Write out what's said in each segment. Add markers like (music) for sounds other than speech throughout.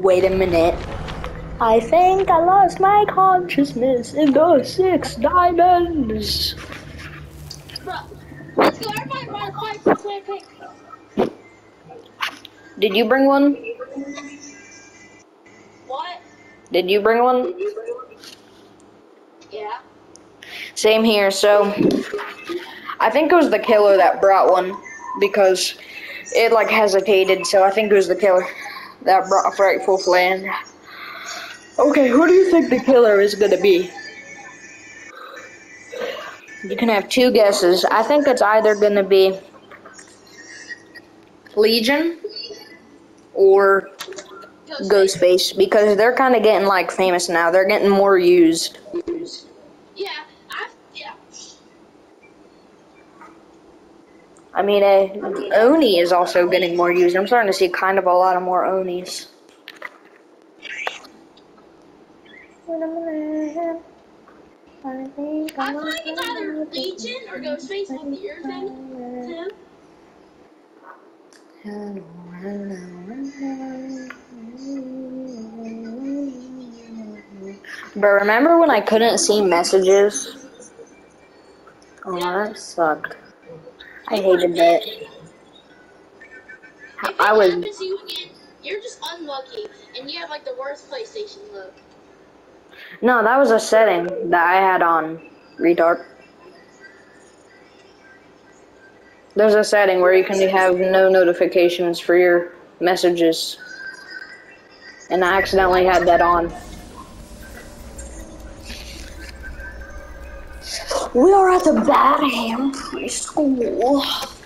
Wait a minute. I think I lost my consciousness in the six diamonds. Did you bring one? What? Did you bring one? Yeah. Same here. So, I think it was the killer that brought one because it like hesitated. So I think it was the killer that brought a frightful flame. Okay, who do you think the killer is gonna be? You can have two guesses. I think it's either gonna be Legion or Ghostface because they're kind of getting like famous now. They're getting more used. Yeah. Yeah. I mean, uh, Oni is also getting more used. I'm starting to see kind of a lot of more Onis. I feel like it's either Legion or Ghostface. Like your thing, Tim. But remember when I couldn't see messages? Oh, that sucked. I hated that. If I was to you again, you're just unlucky, and you have like the worst PlayStation look. no, that was a setting that I had on retard. There's a setting where you can have no notifications for your messages, and I accidentally had that on. We are at the Badham preschool.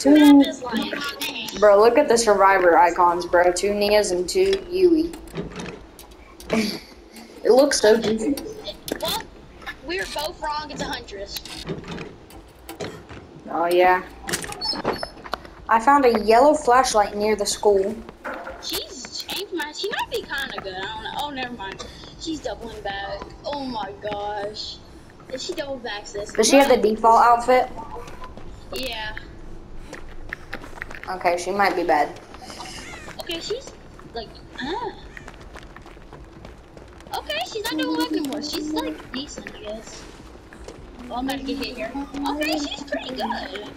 Two- like. Bro, look at the survivor icons, bro. Two Neas and two Yui. it looks so goofy. Well, We're both wrong. It's a huntress. Oh yeah. I found a yellow flashlight near the school. She's changed my. She might be kind of good. I don't know. Oh, never mind. She's doubling back. Oh my gosh. If she double backs this. Does she have the default outfit? Yeah. Okay, she might be bad. Okay, she's like. Ah. Okay, she's not doing back anymore. She's like decent, I guess. Oh, I'm about to get hit here. Okay, she's pretty good.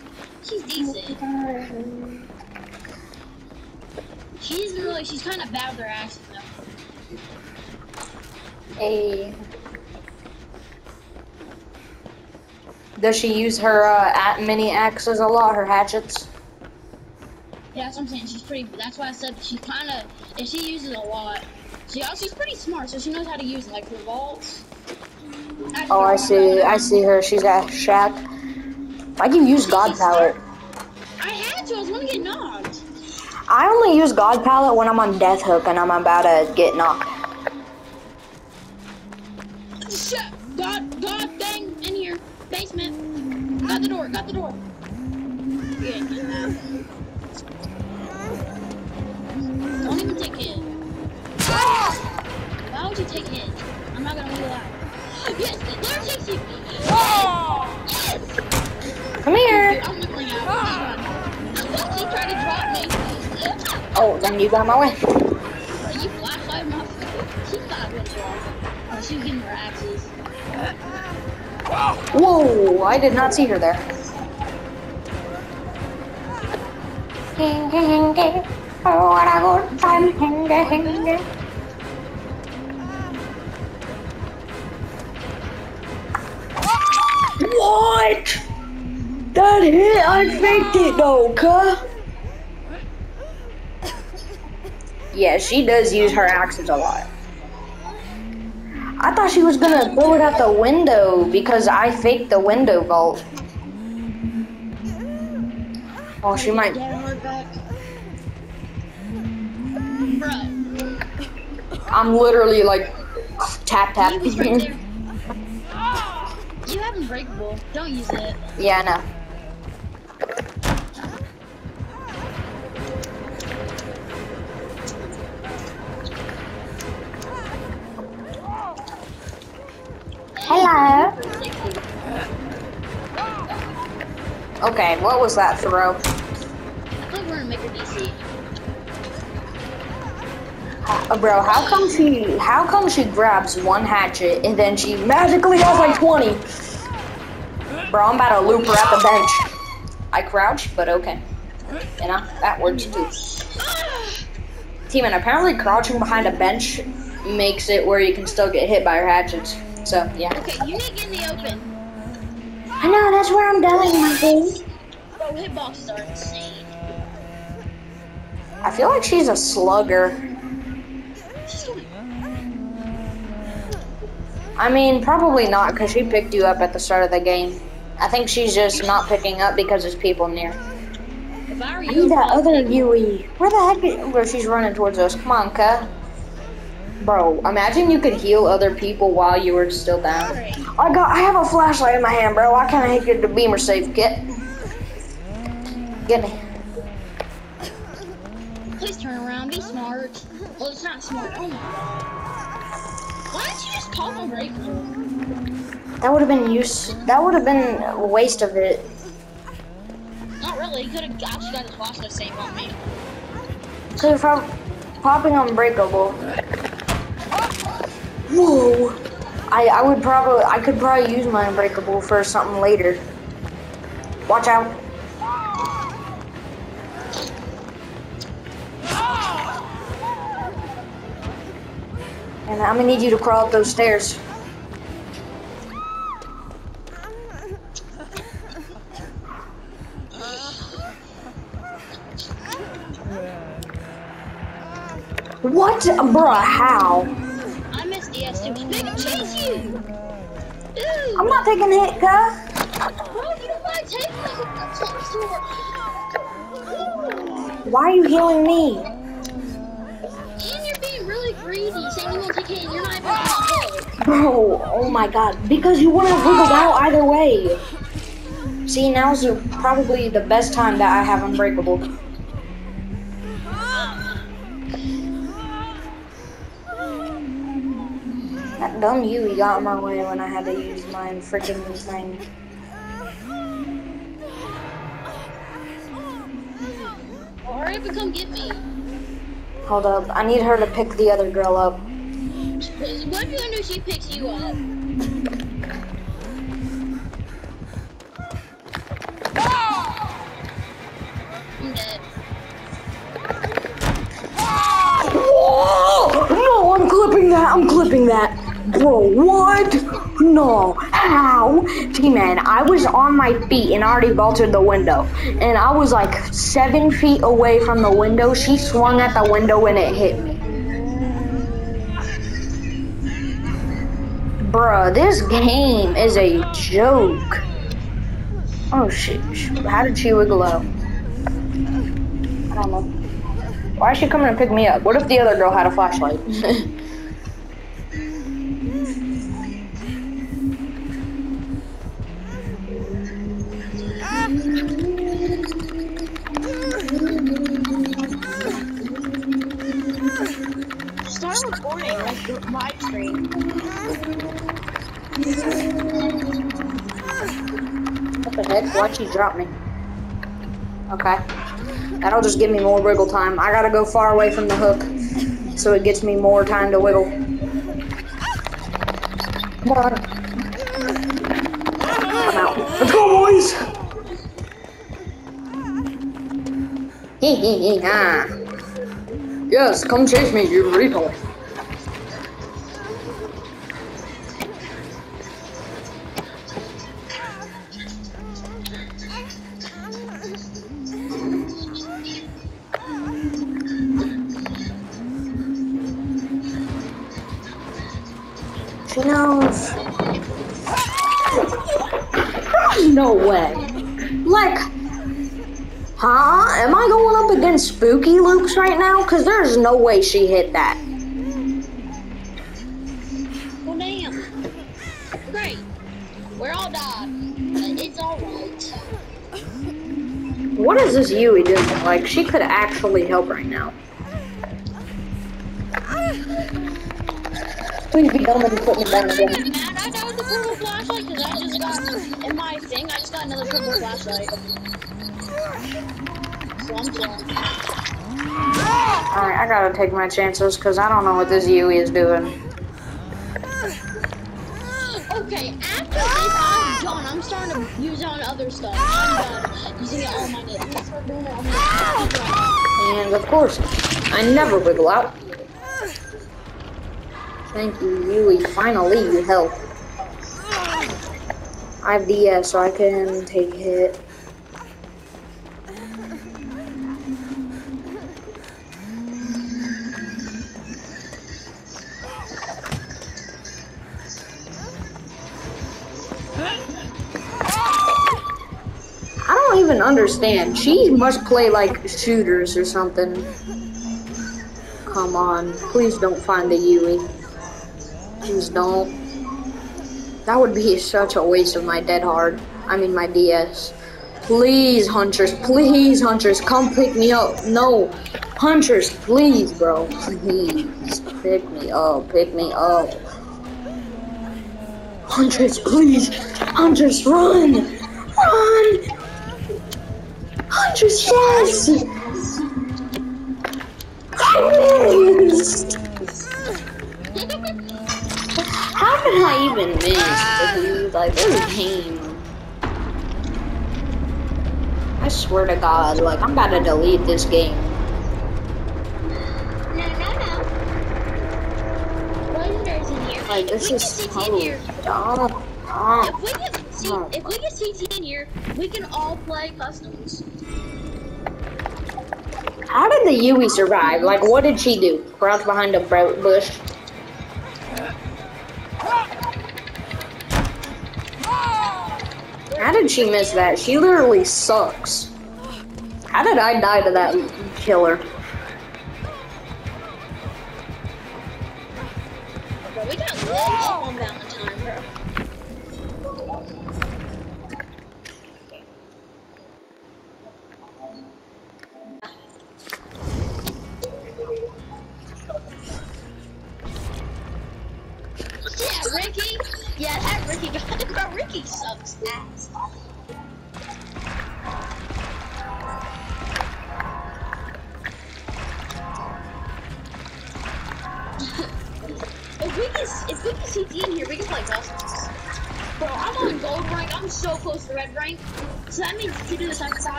She's decent. She isn't really. She's kind of bad with her actions though. Hey. Does she use her uh, at mini axes a lot? Her hatchets? Yeah, that's what I'm saying. She's pretty. That's why I said she's kind of. If she uses a lot, she also she's pretty smart, so she knows how to use like her vaults. Oh, I see. I see her. She's at shack. Why'd you use God pallet? I had to. I was gonna get knocked. I only use God pallet when I'm on death hook and I'm about to get knocked. Shit! God, God, bang in here, basement. Got the door. Got the door. Yeah. Don't even take hit. Why would you take hit? I'm not gonna rule out. (gasps) Yes, there takes you. Yes. Come here. I'm nippling out. She tried to drop me. Oh, then you got my way. Bro, you flashlight my She thought it was wrong. Getting her axes. Whoa, I did not see her there. Oh, what a good time. What? That hit, I faked it though, cuh. Yeah, she does use her axes a lot. I thought she was gonna throw it out the window because I faked the window vault. Oh, she might. Get her back. Bro, I'm literally like tap tap. he was right there. You have breakable. Don't use it. yeah, I know. Hello. Okay, what was that throw? Uh, bro, how come she how come she grabs one hatchet and then she magically has like 20? Bro, I'm about to loop her at the bench. I crouch, but okay. You know, that works too. Team, and apparently crouching behind a bench makes it where you can still get hit by your hatchets. So, yeah. Okay, you need to get in the open. I know, that's where I'm dying, my thing. Bro, hitboxes are insane. I feel like she's a slugger. I mean, probably not, because she picked you up at the start of the game. I think she's just not picking up because there's people near. If I were you, need I'd that other Yui. Where the heck is... Bro, she's running towards us. Come on, Ka. Bro, imagine you could heal other people while you were still down. I got... I have a flashlight in my hand, bro. I can't I get the beamer safe. kit. Get me. Please turn around. Be smart. Well, it's not smart. Oh my god. Why didn't you just call Unbreakable? That would have been use... That would have been a waste of it. Not really. He could have actually got his flashlight saved on me. So if I'm popping Unbreakable... Whoa! I, I would probably... I could probably use my Unbreakable for something later. Watch out. And I'm gonna need you to crawl up those stairs. What? Bruh, how? I missed the S2. They can chase you! Dude! I'm not taking a hit, cuh. Bro, you don't want to take like a text or... Why are you healing me? And you're being really greedy, saying you won't take you're not even on. Bro, oh my god. Because you wouldn't have wiggled out either way. See, now's probably the best time that I have Unbreakable. Dumb Yui got in my way when I had to use my freaking thing. Well, hurry up and come get me. Hold up, I need her to pick the other girl up. What if you wonder she picks you up? I'm. Whoa! No, I'm clipping that. I'm clipping that. Bro, what? No. How? T-Man, I was on my feet and already vaulted the window. And I was like seven feet away from the window. She swung at the window and it hit me. Bruh, this game is a joke. Oh shit. How did she wiggle out? I don't know. Why is she coming to pick me up? What if the other girl had a flashlight? (laughs) drop me? Okay. That'll just give me more wiggle time. I gotta go far away from the hook so it gets me more time to wiggle. Come on. I'm out. Let's go, boys! Hee hee hee ha. Yes, come chase me, you repo. No way. Like, huh? Am I going up against spooky loops right now? Because there's no way she hit that. Well, damn. Great. We're all died. It's alright. What is this Yui doing? Like, she could actually help right now. Please be dumb and put me down again. Another purple flashlight. So I'm done. Alright, I gotta take my chances because I don't know what this Yui is doing. Okay, after this, I'm done. I'm starting to use it on other stuff. I'm done using it on my net. I'm start doing it on my And of course, I never wiggle out. Thank you, Yui. Finally, you help. I have DS, uh, so I can take hit. I don't even understand. She must play like shooters or something. Come on. Please don't find the Yui. Please don't. That would be such a waste of my dead hard. I mean my DS. Please, Huntress. Please, Huntress. Come pick me up. No. Huntress, please, bro. Please. Pick me up. Pick me up. Huntress, please. Huntress, run. Run. Huntress, yes. I (laughs) did I even miss? Like, this game. I swear to God, like, I'm about to delete this game. No, no, no. Legendary's in here. Like, If this we is get CT so in here, dumb. if we get C, Oh. if we get CT in here, we can all play customs. How did the Yui survive? Like, what did she do? Crouch behind a bush? How did she miss that? She literally sucks. How did I die to that killer?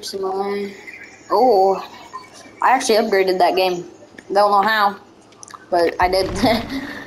I? Oh, I actually upgraded that game. Don't know how, but I did. (laughs)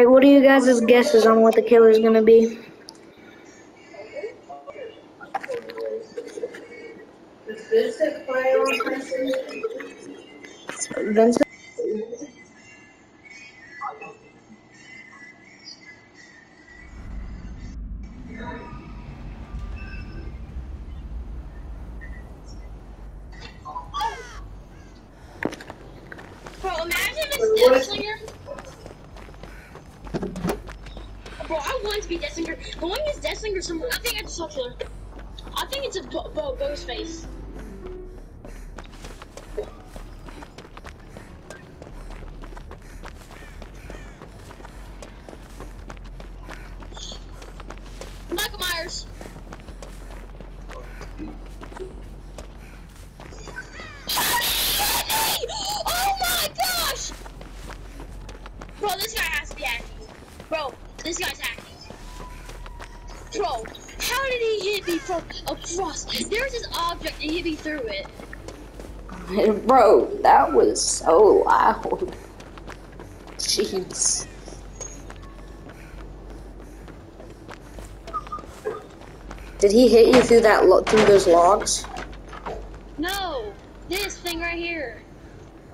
All right, what are you guys' guesses on what the killer's gonna be? Vincent? Bro, I want to be Deathslinger. The one is Deathslinger somewhere. I think I just saw her. I think it's a bo bo ghost face. Was so loud. Jeez. Did he hit you through that lo- through those logs? No, this thing right here.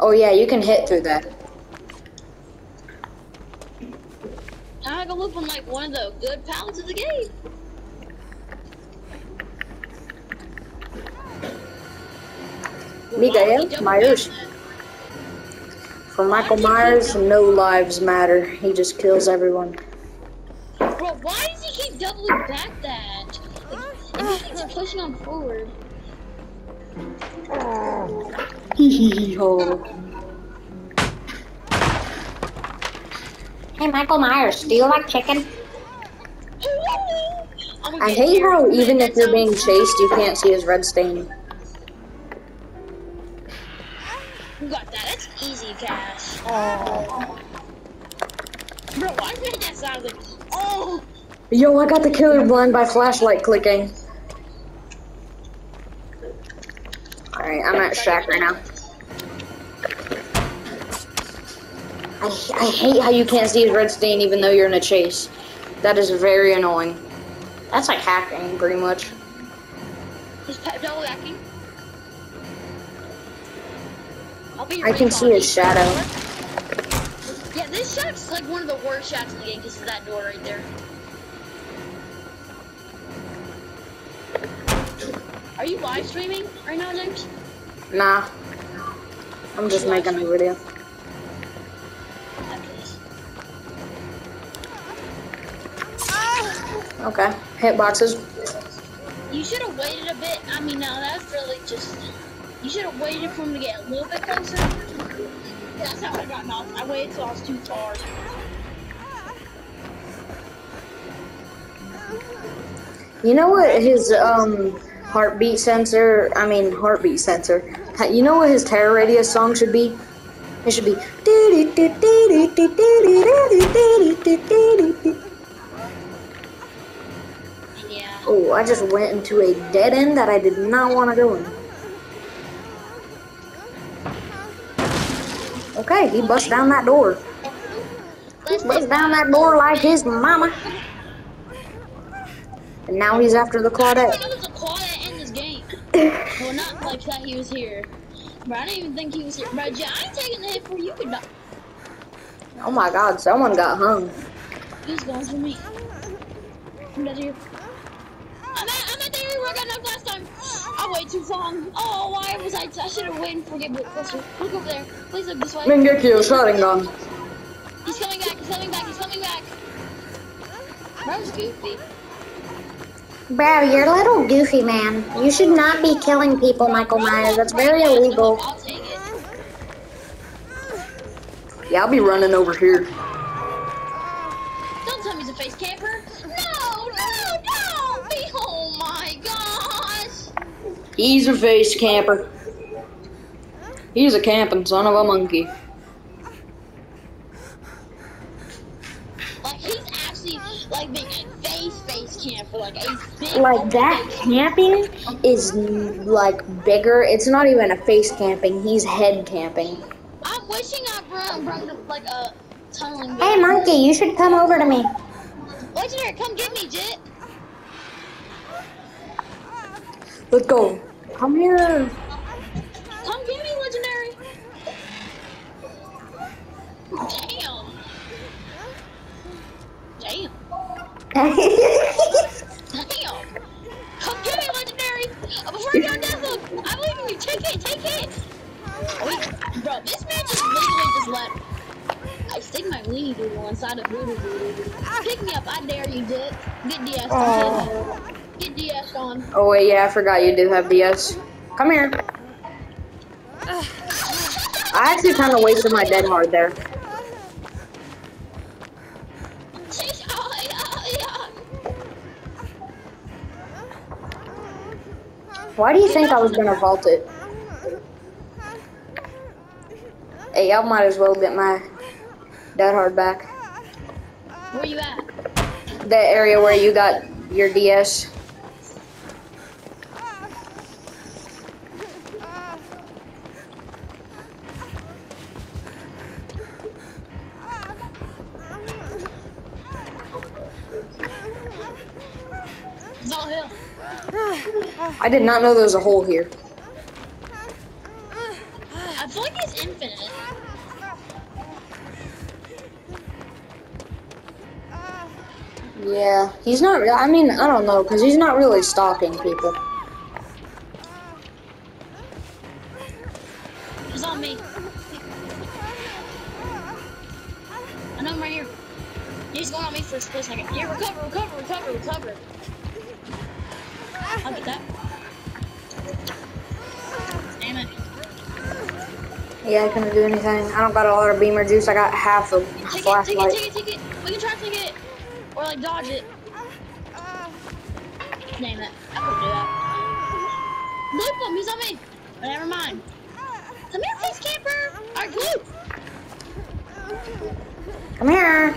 Oh yeah, you can hit through that. Now I go look on like one of the good pallets of the game. Miguel Myers. Back For Michael Myers, no lives matter. He just kills everyone. that. Bro, why does he keep doubling back that? Like, if he keeps pushing on forward. Hee hee hee ho. Hey Michael Myers, do you like chicken? I'm gonna I get hate how even if you're being chased, you can't see his red stain. That's easy cash. Bro, why did I that sound like, oh, Yo, I got the killer blind by flashlight clicking. Alright, I'm at Shack right now. I, I hate how you can't see his red stain even though you're in a chase. That is very annoying. That's like hacking, pretty much. he's pet double hacking. Be I can see his shadow. Yeah, this shot's like one of the worst shots in the game because of that door right there. Are you live streaming right now, James? Nah. I'm just making a video. (laughs) Okay. Hitboxes. You should have waited a bit. I mean, no, that's really just. You should have waited for him to get a little bit closer. That's how I got knocked. I waited till I was too far. You know what his um heartbeat sensor, I mean heartbeat sensor. You know what his terror radius song should be? It should be Yeah. Oh, I just went into a dead end that I did not want to go in. Okay, he bust down that door. Let's Bust down that door like his mama. And now he's after the I Claudette. a Claudette in this game. (laughs) well, not like that he was here. But I didn't even think he was here. But yeah, I ain't taking the hit for you. Could not. Oh my god, someone got hung. He was going for me. I'm here. I'm at, I'm at the area where I got knocked last time. Oh, I waited too long. Oh, why was I? I should have waited for get closer. Look over there. Please look this way. Mingekyo shotting gun. He's coming back. He's coming back. He's coming back. That was goofy. Bro, you're a little goofy, man. You should not be killing people, Michael Myers. That's very illegal. I'll take it. Yeah, I'll be running over here. He's a face camper. He's a camping son of a monkey. Like he's actually like being a face face camper, like a Like that camping is like bigger. It's not even a face camping. He's head camping. I'm wishing I brought, brought like a tunneling. Hey, monkey, you should come over to me. Legendary, come get me, Jit. Let's go. Come here. Come get me, Legendary. Damn. Damn. Damn. (laughs) Come get me, Legendary. Uh, before I get death I believe in you. Take it, take it. Wait, bro, this man just literally just let. I stick my weenie doodle inside of voodoo doodle. Pick me up, I dare you, Dick. Get DS. Get DS on. Oh wait, yeah, I forgot you did have DS. Come here. I actually kind of wasted my dead hard there. Why do you think I was gonna vault it? Hey, I might as well get my dead hard back. Where you at? That area where you got your DS. I did not know there was a hole here. I feel like it's infinite. Yeah, he's not. I mean, I don't know, cause he's not really stalking people. Yeah, I couldn't do anything. I don't got a lot of beamer juice. I got half a Take it, take it, take it, take it. We can try to take it. Or like dodge it. Name it. I couldn't do that. Loop him, he's on me. But oh, never mind. Come here, face camper. Alright, loop. Come here.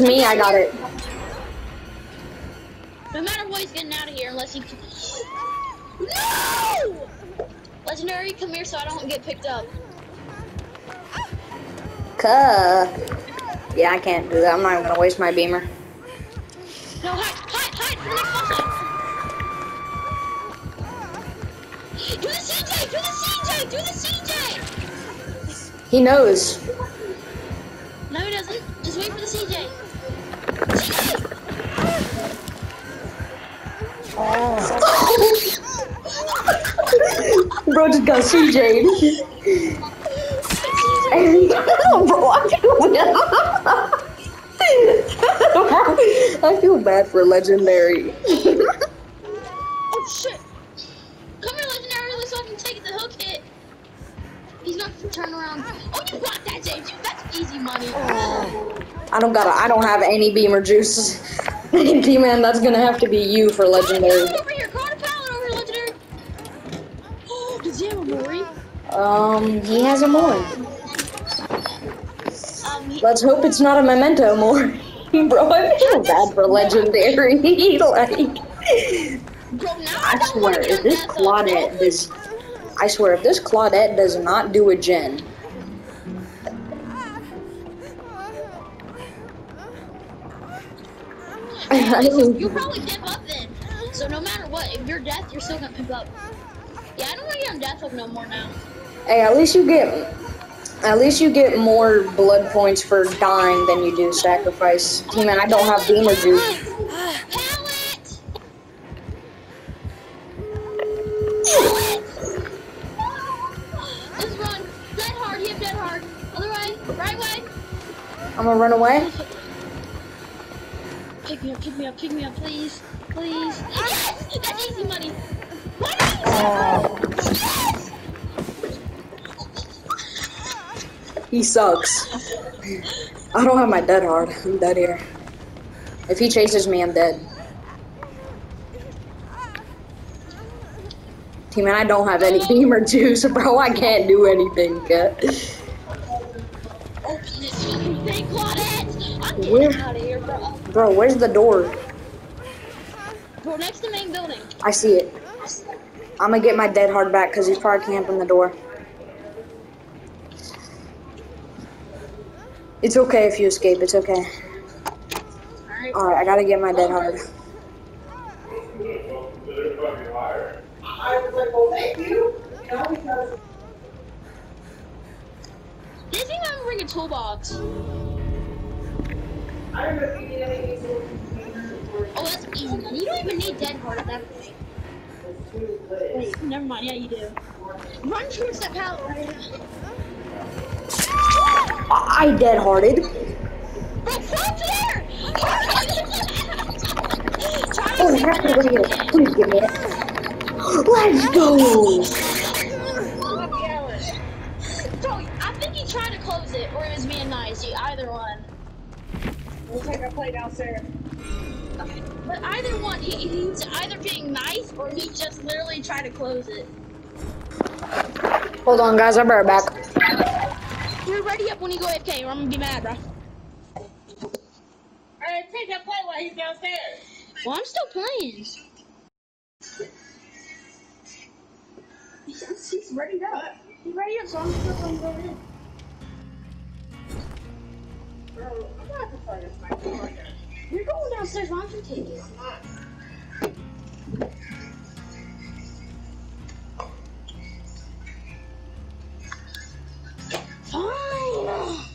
Faces me, I got it. No matter what, he's getting out of here unless he. No! Legendary, come here so I don't get picked up. Cuh. Yeah, I can't do that. I'm not even gonna waste my beamer. No, hide, hide, hide for the boss. Do the CJ, do the CJ, do the CJ. He knows. CJ. CJ. (laughs) Bro just got CJ'd. (laughs) Bro, (laughs) I feel bad for Legendary. Don't got. I don't have any beamer juice. (laughs) D-man, that's gonna have to be you for Legendary. Over here. Caught a pallet over here, legendary. Oh, (gasps) does he have a Mori? Um, he has a more. Um, Let's hope it's not a memento Mori. (laughs) Bro, I feel bad for Legendary. (laughs) like, bro, now I swear, if this Claudette does, I swear, if this Claudette does not do a gen, (laughs) Mean, probably dip up then. So no matter what, if you're death, you're still gonna pick up. Yeah, I don't want to get on death hook no more now. hey, at least you get, at least you get more blood points for dying than you do sacrifice. T-man, I don't have beamer juice. Pallet! Let's run. Dead hard. Have dead hard. Other way. Right way. I'm gonna run away. Pick me up. kick me up. Pick me up, please. Please. Yes! That's easy money. Money! Yes! He sucks. I don't have my dead hard. I'm dead here. If he chases me, I'm dead. team man I don't have any (laughs) beamer juice, bro. I can't do anything. Open this fucking thing, Claudette! I'm Where? out of here, bro. Bro, where's the door? Bro, next to main building. I see it. I'm gonna get my dead hard back because he's probably camping the door. It's okay if you escape. It's okay. Alright. All right, I gotta get my dead hard. Did you bring a toolbox. Oh, that's easy. You don't even need dead hard at that point. Wait, never mind. Yeah, you do. Run towards that pallet right now. I dead hearted. Bro, stop there! Oh, I have to go here. Please give me it. Let's go. Bro, I think he tried to close it, or he was being nice. You, either one. We'll take a play downstairs. Okay. But either one, he, he's either being nice or he just literally tried to close it. Hold on, guys. I'll be right back. You're ready up when you go AFK, or I'm gonna be mad, bro. Alright, take that play while he's downstairs. Well, I'm still playing. He's, he's ready up. He's ready up, so I'm still gonna go in. You're going downstairs, why don't you take it? Fine.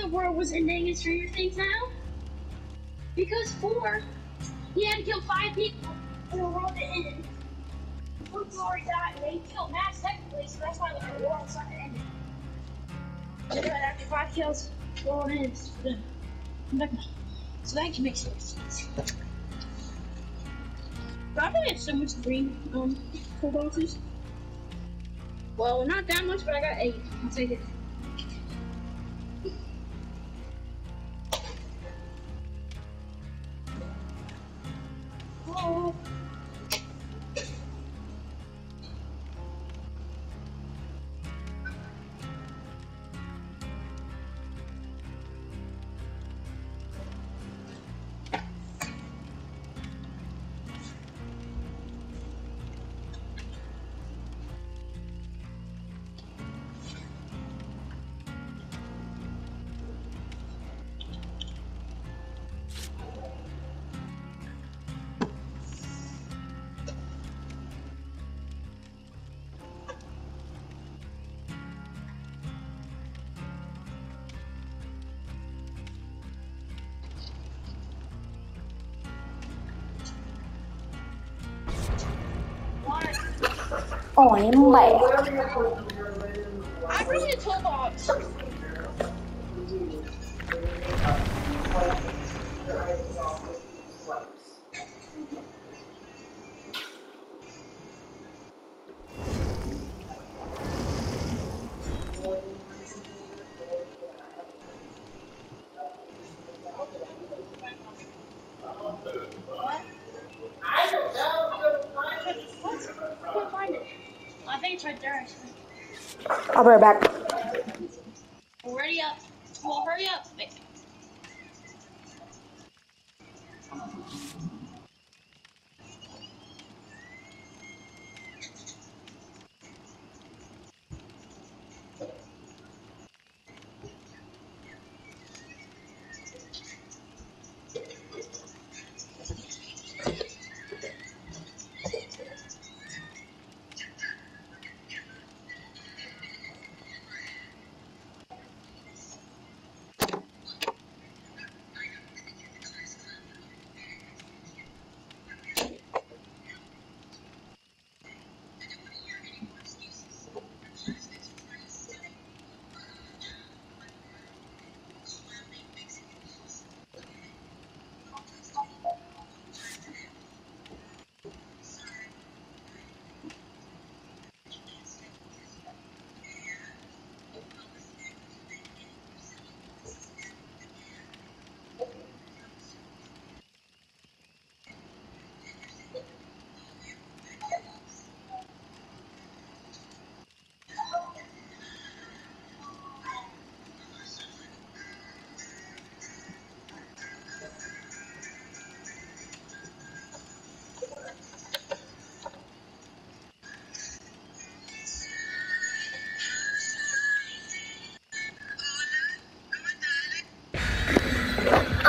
The world was ending in Stranger Things now. Because four, he had to kill five people for the world to end. Luke already died, and they killed Max technically, so that's why the world started ending. But after five kills, the world ends. So that can make sense. Really have so much green um full boxes. Well, not that much, but I got eight. I'll take it. Oh, I'm back. Right back.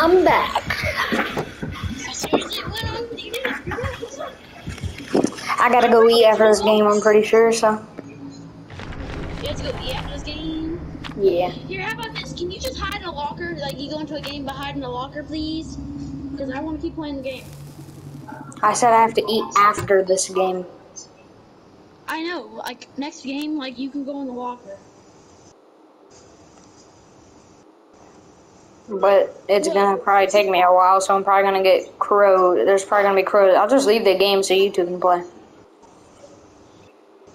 I'm back. I gotta go eat after this game, I'm pretty sure, so. You have to go eat after this game? Yeah. Here, how about this? Can you just hide in a locker? Like, you go into a game, but hide in a locker, please? Because I want to keep playing the game. I said I have to eat after this game. I know. Like, next game, like, you can go in the locker. But it's gonna probably take me a while, so I'm probably gonna get crow. There's probably gonna be crow. I'll just leave the game so you two can play.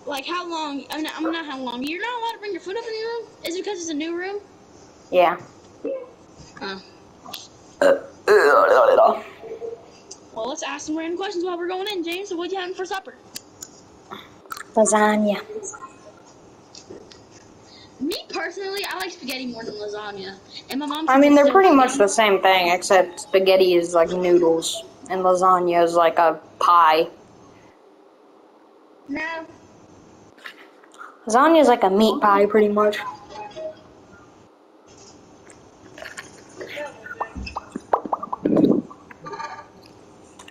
Like, how long? I'm not, I'm not how long. You're not allowed to bring your foot up in your room? Is it because it's a new room? Yeah. Huh. Uh, Well, let's ask some random questions while we're going in, James. So, what you having for supper? Lasagna. Me personally, I like spaghetti more than lasagna. And my mom. I mean, they're pretty much the same thing, except spaghetti is like noodles and lasagna is like a pie. No. Lasagna is like a meat pie, pretty much.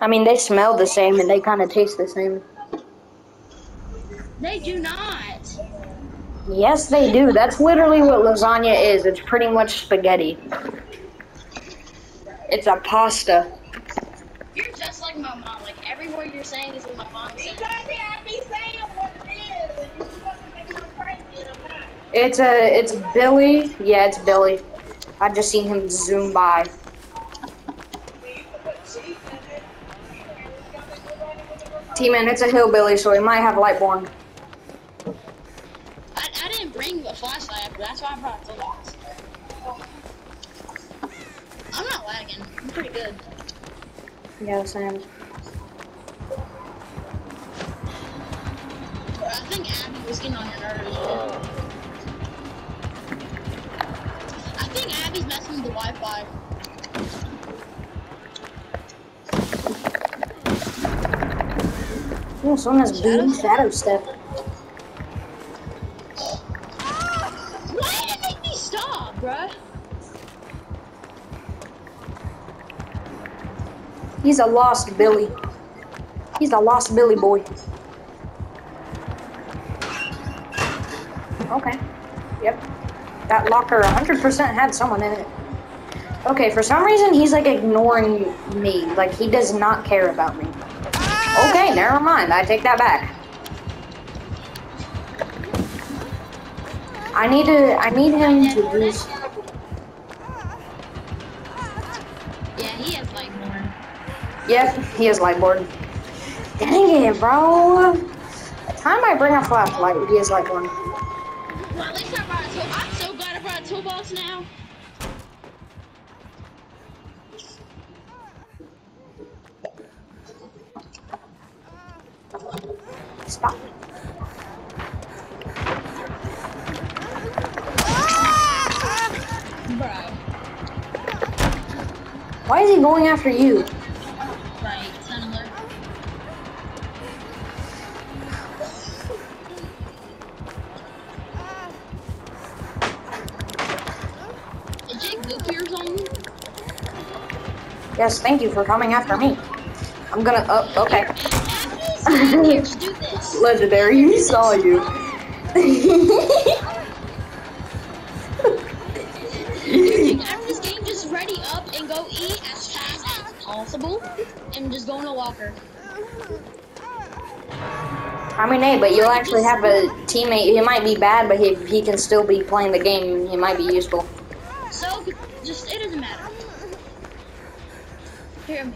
I mean, they smell the same and they kind of taste the same. They do not. Yes, they do. That's literally what lasagna is. It's pretty much spaghetti. It's a pasta. You're just like my mom. Like every word you're saying is what my mom says. Because I what it is, and you supposed to make me crazy, and I'm not. It's a, it's Billy. Yeah, it's Billy. I just seen him zoom by. We used to put cheese in it. And we got to go back and put it T-Man, it's a hillbilly, so he might have Lightborn. I, I didn't bring a flashlight, but that's why I brought a toolbox. I'm not lagging. I'm pretty good. Yeah, Sam. I think Abby was getting on your nerves. Uh, I think Abby's messing with the Wi-Fi. Oh, someone has blue shadow step. He's a lost Billy. He's a lost Billy boy. Okay. Yep. That locker 100% had someone in it. Okay, for some reason he's like ignoring me. Like he does not care about me. Okay, never mind. I take that back. I need to. I need him to do. Yep, he is Lightborn. Dang it, bro. Time I bring a flashlight, he is Lightborn. Well, at least I brought a tool. I'm so glad I brought a toolbox now. Stop. Why is he going after you? Yes, thank you for coming after me. I'm gonna. Oh, okay. Abby's here to do this. Legendary, he saw you. I'm this game, just ready up and go eat as fast as possible and just go in a locker. I mean, hey, but you'll actually have a teammate. He might be bad, but he, he can still be playing the game. He might be useful. So, just, it doesn't matter. Here, I'm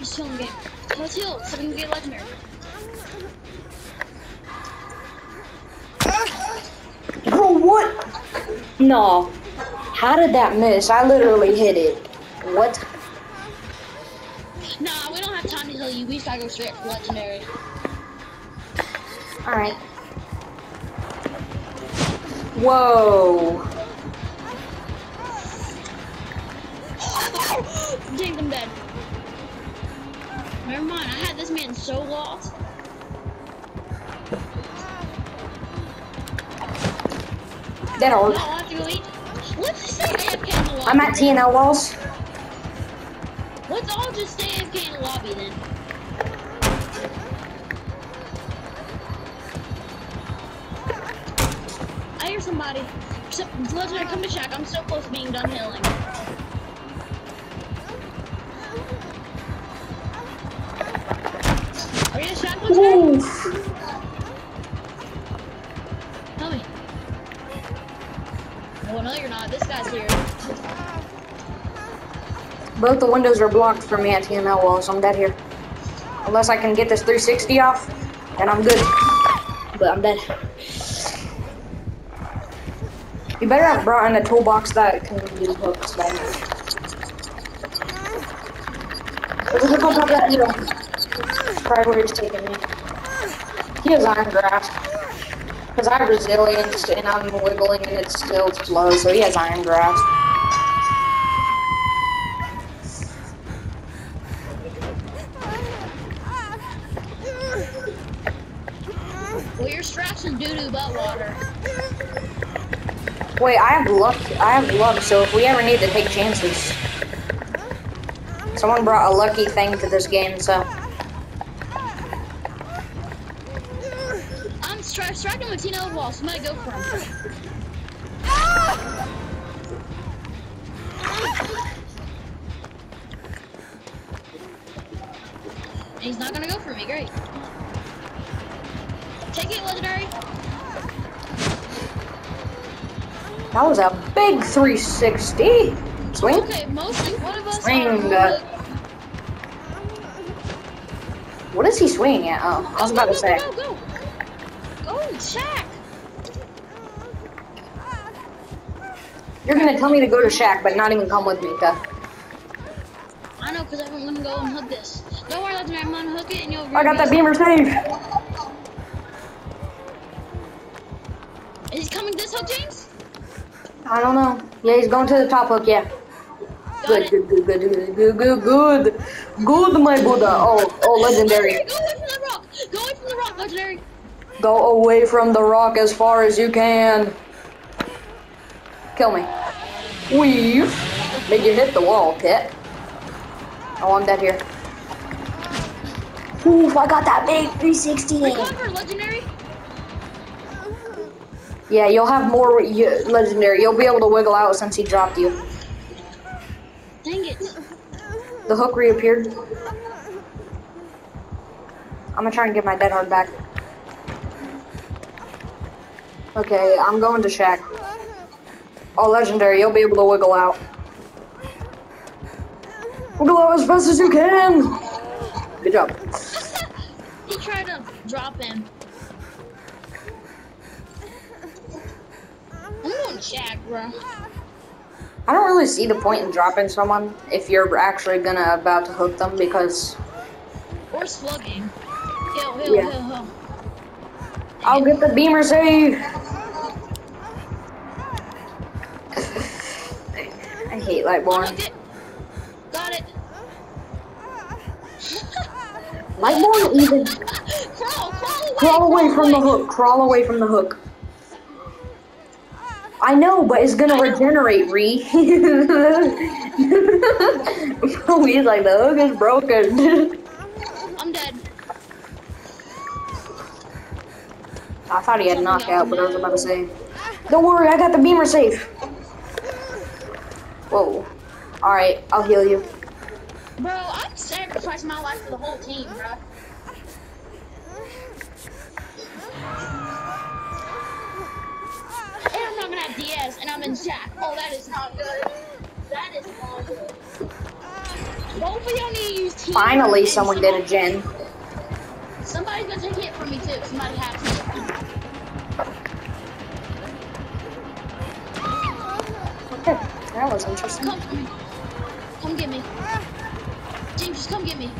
just chilling the game. Let's heal so we can get legendary. Bro, what? No. How did that miss? I literally hit it. What? Nah, we don't have time to heal you. We just gotta go straight for legendary. Alright. Whoa. (laughs) Take them dead. Never mind, I had this man so lost. Dead old. Let's just stay AFK in the lobby. I'm at TNL walls. Let's all just stay AFK in the lobby then. I hear somebody. Legendary, come to Shack. I'm so close to being done healing. Are you in shack, legendary? Tell me. Oh no, you're not. This guy's here. Both the windows are blocked from me at TML walls. I'm dead here. Unless I can get this 360 off, then I'm good. But I'm dead. You better have brought in a toolbox that can use hooks then. There's a hook on top of that needle. Probably where he's taking me. He has iron grasp. Because I have resilience and I'm wiggling and it's still slow, so he has iron grasp. Well, your straps in doo-doo butt water. Wait, I have luck. I have luck, so if we ever need to take chances. Someone brought a lucky thing to this game, so. wall. Go for him. He's not gonna go for me. Great. Take it, legendary. That was a big 360. Swing. Okay, mostly one of us. Swing. What is he swinging at? Oh, I was about go, to go, say. Go, Shack. You're gonna tell me to go to Shack, but not even come with me, okay? I know, because I'm gonna go and hook this. Don't worry, legendary. I'm gonna hook it and you'll. I got that beamer safe. Is he coming this hook, James? I don't know. Yeah, he's going to the top hook, yeah. Good, good, good, good, good, good, good, good. Good, my Buddha. Oh, oh, legendary. Go away from the rock. Go away from the rock, legendary. Go away from the rock as far as you can. Kill me. Weave. Made you hit the wall, Pit. Oh, I'm dead here. Oof, I got that big 360. Recover, legendary. Yeah, you'll have more legendary. You'll be able to wiggle out since he dropped you. Dang it. The hook reappeared. I'm gonna try and get my dead hard back. Okay, I'm going to Shack. Oh, legendary, you'll be able to wiggle out. Wiggle out as fast as you can! Good job. he tried to drop him. I'm going Shack, bro. I don't really see the point in dropping someone if you're actually gonna about to hook them because Or slugging. Hill, Yeah. I'll get the beamer save! I hate Lightborn. Got it. Lightborn even crawl, crawl away. crawl away from the hook. Crawl away from the hook. I know, but it's gonna regenerate, Ree. (laughs) He's like the hook is broken. (laughs) I thought he had knockout, but I was about to say. Ah. Don't worry, I got the beamer safe. Whoa. Alright, I'll heal you. Bro, I'd sacrifice my life for the whole team, bro. And I'm not gonna have Diaz, and I'm in Jack. Oh, that is not good. That is not good. Both of y'all need to use team. Finally, someone did a gen. Somebody's gonna take it from me too. Somebody has to. Okay, that was interesting. Come, come get me. James, just come get me.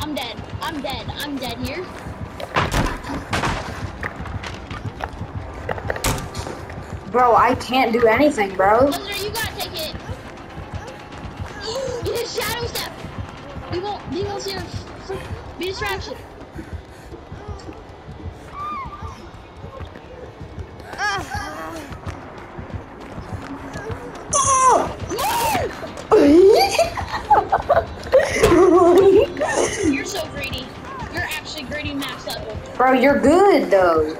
I'm dead. I'm dead. I'm dead here. Bro, I can't do anything, bro. You gotta take it. (gasps) Get a shadow step. We won't. He won't see us. Be distraction. You're so greedy. You're actually greedy max level. Bro, you're good though.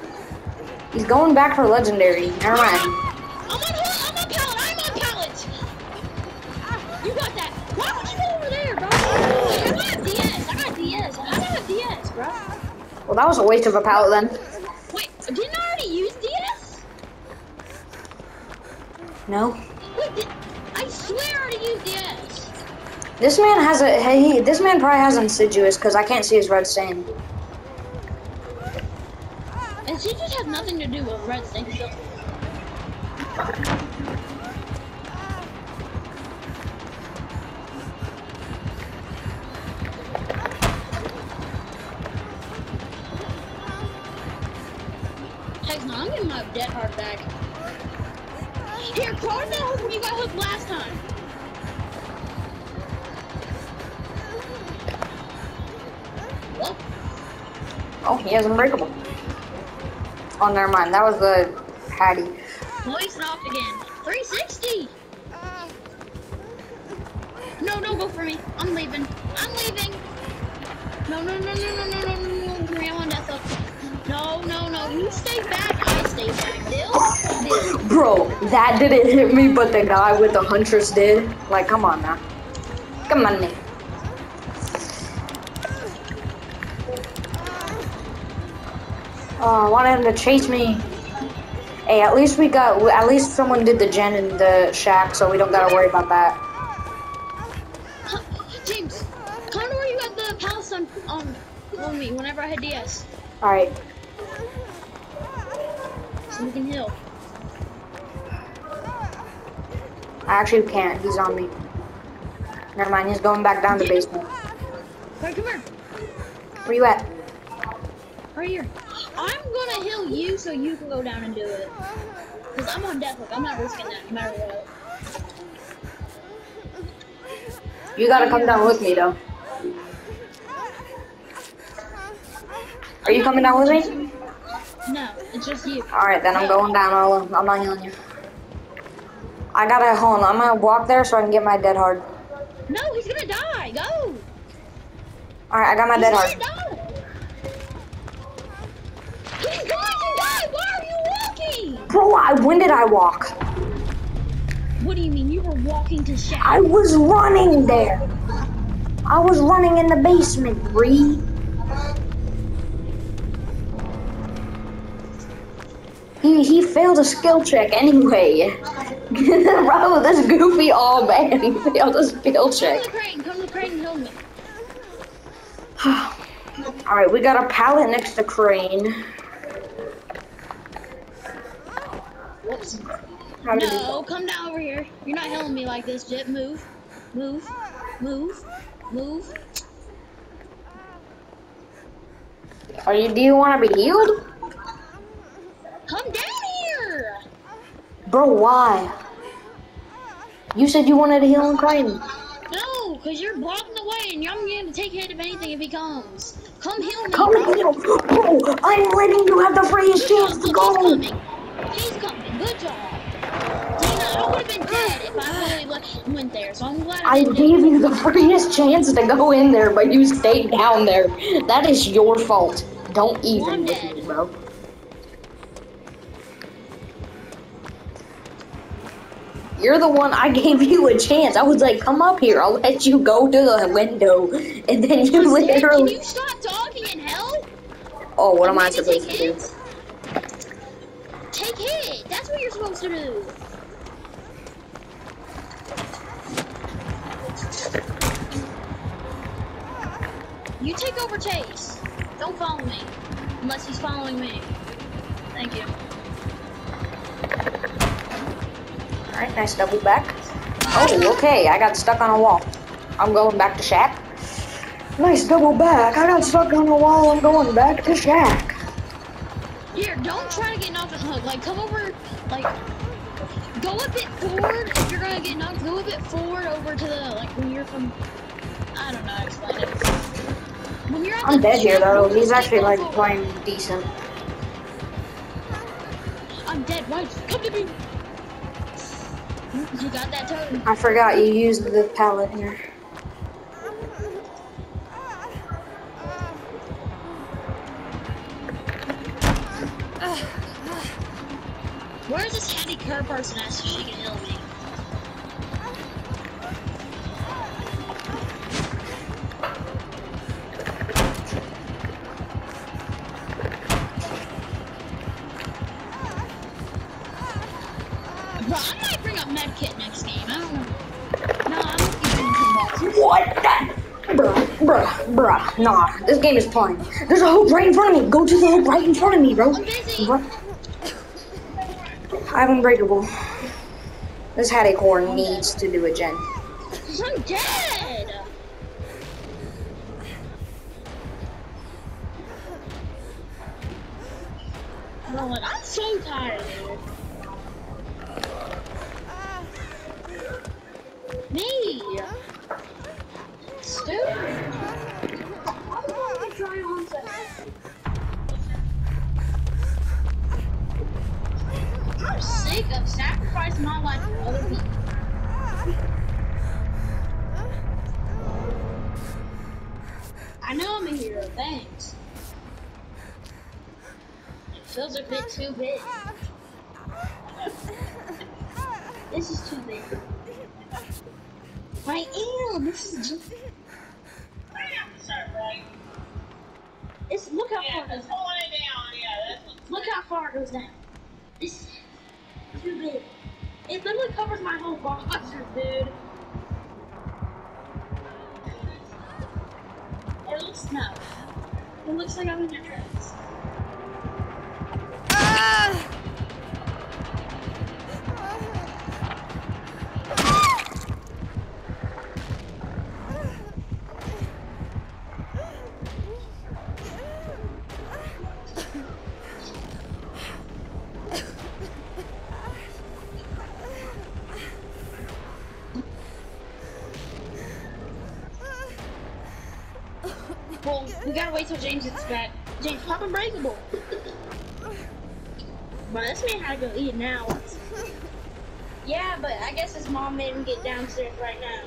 He's going back for legendary. Never mind. I'm on I'm on pallet. I'm on pallet. Ah, you got that. Why would you go over there, bro? Well, that was a waste of a pallet then. Wait, didn't I already use DS? No. Wait, did, I swear I already used DS. This man has a hey. This man probably has insidious because I can't see his red stain. And she just has nothing to do with red stain. Back. Here, to that hook when you got hooked last time. Oh, he has unbreakable. Oh, never mind. That was the Hattie. voice off again. 360! No, don't go for me. I'm leaving. I'm leaving. No, no, no, no, no, no, no, no, no. I'm on death up. No, no, no. You stay back. I stay back. Bill? Bill. Bro, that didn't hit me, but the guy with the huntress did. Like, come on now. Come on, man. Oh, I wanted him to chase me. Hey, at least we got, at least someone did the gen in the shack, so we don't gotta worry about that. James, where you got the palace on, on, on me whenever I had DS. Alright, we can heal. I actually can't. He's on me. Never mind, he's going back down the basement. Right, come here. Where you at? Right here. I'm gonna heal you so you can go down and do it. Cause I'm on death hook. I'm not risking that no matter what. You gotta come down with me, though. Are you coming down with me? No, it's just you. Alright, then I'm going down all alone. I'm not healing you. I gotta, hold on, I'm gonna walk there so I can get my dead hard. No, he's gonna die. Go. Alright, I got my He's dead hard. die. He's going to die. Why are you walking? Bro, I, when did I walk? What do you mean? You were walking to shack. I was running there. I was running in the basement, Bree. He, he failed a skill check anyway. (laughs) Bro, this goofy all man, he failed a skill Come check. to crane. Come to crane and me. (sighs) Alright, we got a pallet next to crane. Whoops. How No, come down over here. You're not healing me like this, Jip. Move. Move. Move. Move. Are you? Do you want to be healed, Come down here. bro? Why? You said you wanted to heal and crane. No, because you're blocking the way and I'm going to take hit of anything if he comes. Come heal me, Come bro. heal, bro. I'm letting you have the freest chance to He's go. coming. He's coming. Good job. I would have been dead if I really went there, so I'm glad I, I gave you the freest chance to go in there, but you stayed down there. That is your fault. Don't even with dead. me, bro. You're the one I (laughs) gave you a chance. I was like, come up here. I'll let you go to the window. (laughs) And then you Can literally. you stop talking and help? Oh, what am I supposed to do? Take hit. That's what you're supposed to do. You take over Chase. Don't follow me. Unless he's following me. Thank you. Alright, nice double back. Oh, okay. I got stuck on a wall. I'm going back to shack. Nice double back. I got stuck on the wall. I'm going back to shack. Here, don't try to get knocked on the hook. Like, come over, like, go a bit forward. If you're gonna get knocked, go a bit forward over to the, like, when you're from, I don't know explain it. When you're at I'm the dead here though. He's actually like forward. playing decent. I'm dead. Why? Come to me. You got that totem. I forgot you used the pallet here. Game is fun. There's a hoop right in front of me. Go to the hoop right in front of me, bro. I'm unbreakable. This headache core needs to do a gen. of sacrificing my life for other people. I know I'm a hero, thanks. It feels a bit too big. This is too big. I am. This is just. It's look how far it goes down. Down, yeah, Look how far it goes down. This It literally covers my whole boxer, dude. It looks no. It looks like I'm in your dress. Well, go eat now. (laughs) Yeah, but I guess his mom made him get downstairs right now.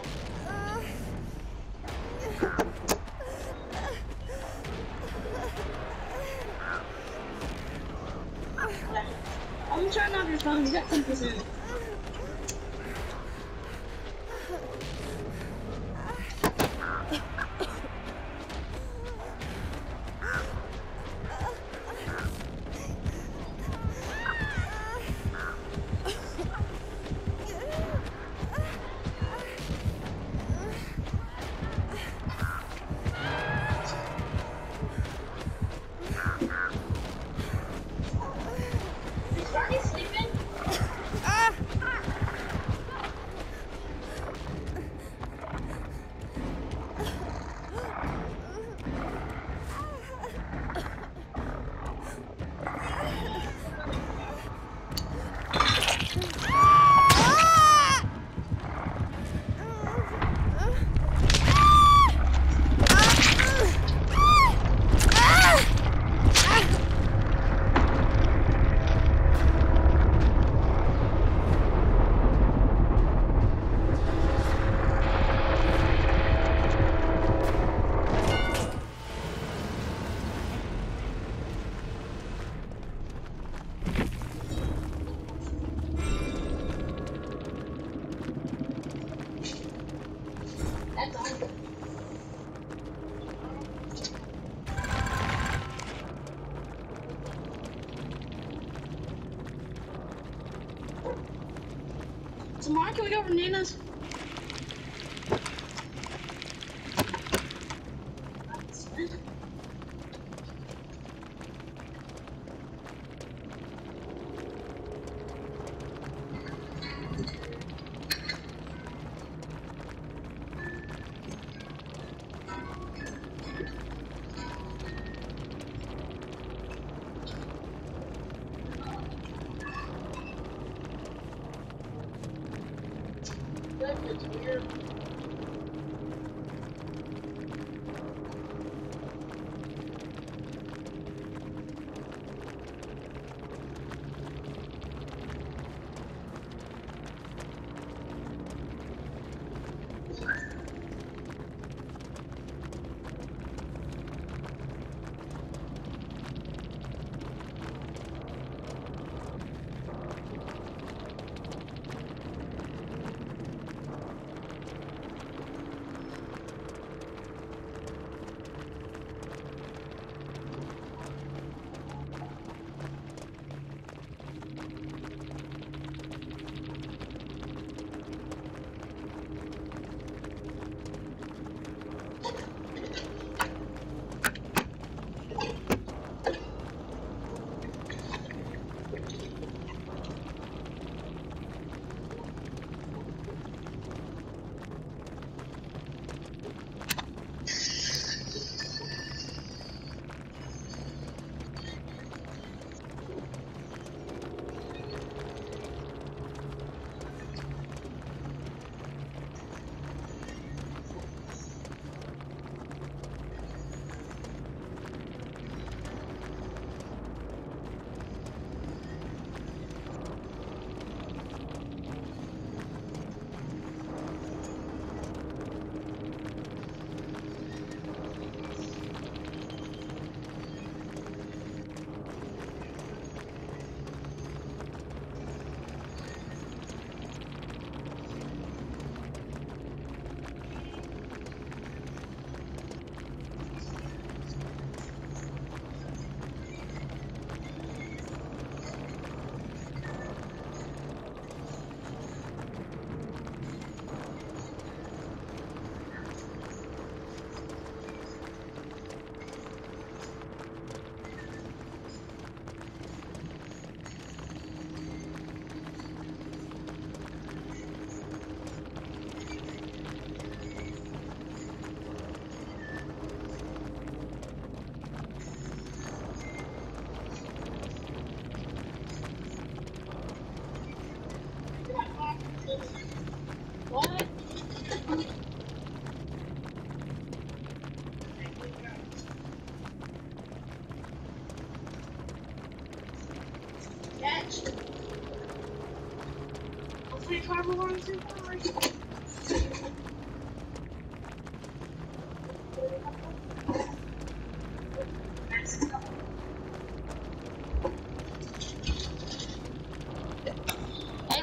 Hey,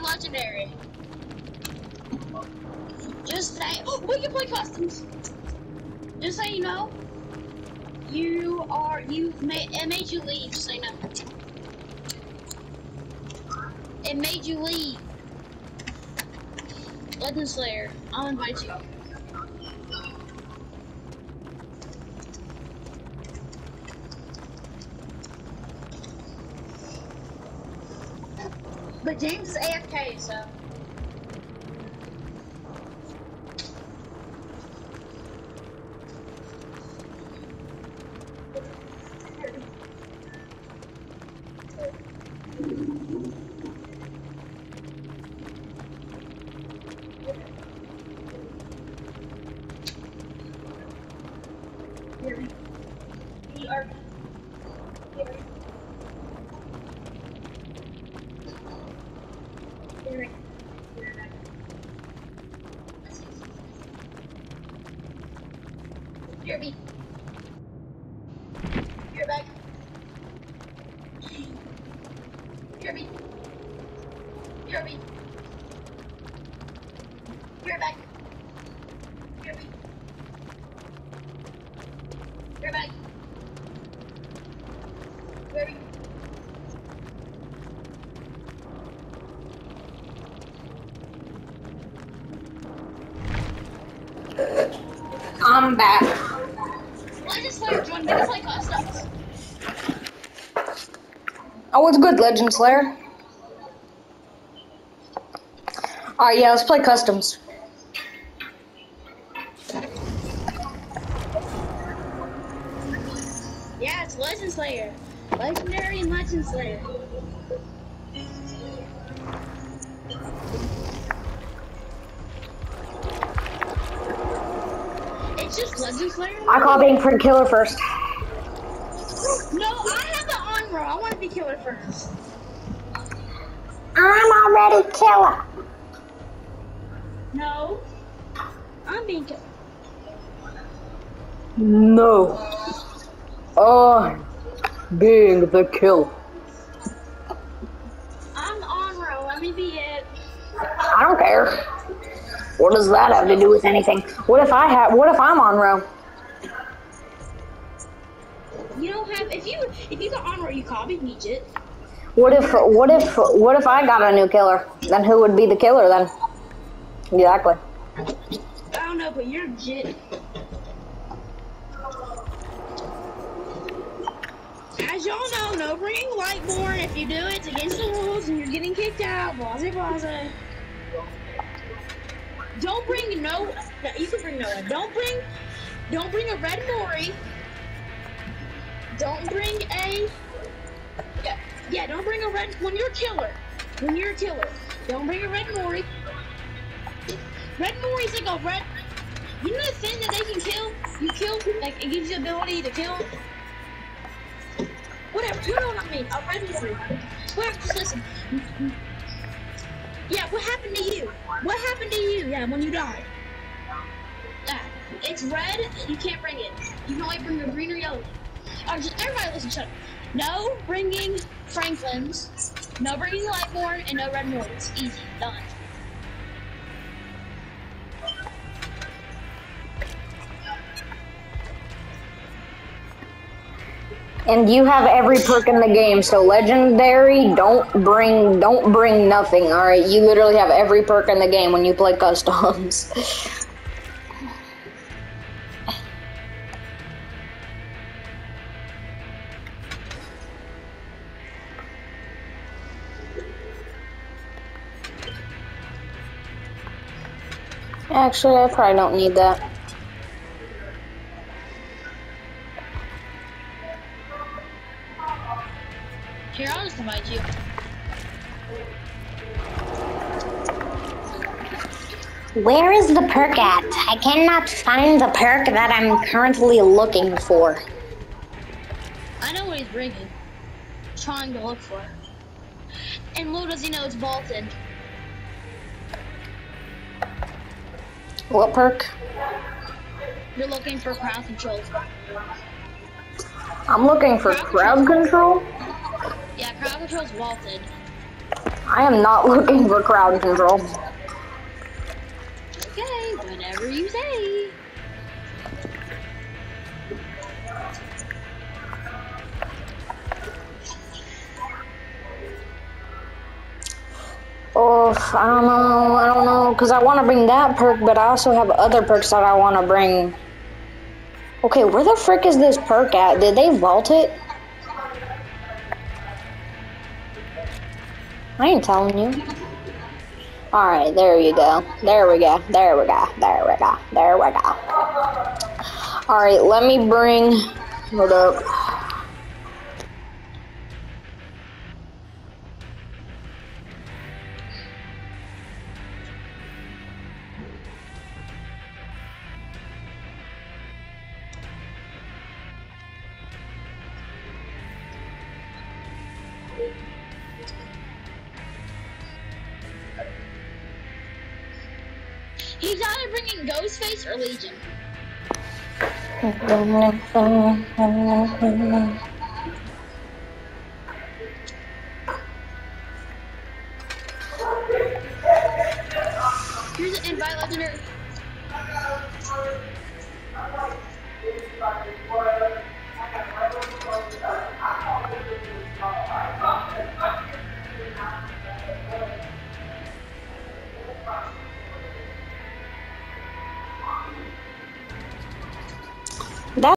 Legendary. Just say, oh, we can play customs. Just so you know, you are, you made, it made you leave, so you know. It made you leave. Legend Slayer, I'll invite you. But James is AFK, so. We are. You're back. Derby. Derby. You're back. Derby. You're back. Derby. I'm back. Legend Slayer joined me to play customs. Oh, it's good, Legend Slayer. Alright, yeah, let's play customs. Yeah, it's Legend Slayer. Legendary and Legend Slayer. It's just Legend Slayer. I call being for killer first. No, I have the on roll. I want to be killer first. I'm already killer. No. I'm being killer. No. I'm being the kill. I'm. Let me be it. I don't care. What does that have to do with anything? What if I have? What if I'm on row? You don't have if you if you got on roll, you copy me, Jit. What if? What if? What if I got a new killer? Then who would be the killer then? Exactly. I don't know, but you're Jit. Y'all know, no bringing Lightborn. If you do, it's against the rules and you're getting kicked out. Blase blase. Don't bring no. no, You can bring no one. Don't bring. Don't bring a red Mori. Don't bring a. Yeah, yeah. Don't bring a red. When you're a killer. When you're a killer. Don't bring a red Mori. Red Mori's like a red. You know the thing that they can kill? You kill, like, it gives you the ability to kill. You know what I mean. Red Mori. Whatever, just listen. Yeah, what happened to you? What happened to you? Yeah, when you died. Yeah, it's red, you can't bring it. You can only bring a green or yellow. Oh, just, everybody listen, shut up. No bringing Franklin's, no bringing Lightborn, and no red Mortars. Easy, done. And you have every perk in the game, so legendary, don't bring don't bring nothing, alright? You literally have every perk in the game when you play customs. (laughs) Actually, I probably don't need that. Here, I'll just invite you. Where is the perk at? I cannot find the perk that I'm currently looking for. I know what he's bringing. Trying to look for. And little does he know it's Bolton. What perk? You're looking for crowd control. I'm looking for crowd control. Yeah, crowd control's vaulted. I am not (laughs) looking for crowd control. Okay, whatever you say. Oh, I don't know. I don't know. Because I want to bring that perk, but I also have other perks that I want to bring. Okay, where the frick is this perk at? Did they vault it? I ain't telling you. Alright, there you go. There we go. There we go. There we go. There we go. Alright, let me bring. Hold up. Or Legion? Here's an invite legendary